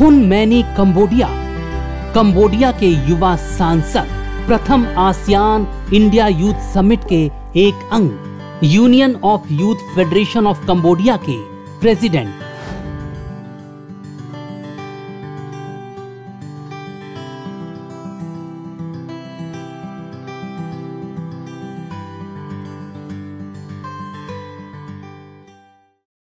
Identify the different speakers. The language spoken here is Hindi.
Speaker 1: हुन मैनी कंबोडिया। कंबोडिया के युवा सांसद, प्रथम आसियान इंडिया यूथ समिट के एक अंग, union of youth federation of Cambodia के प्रेसिडेंट।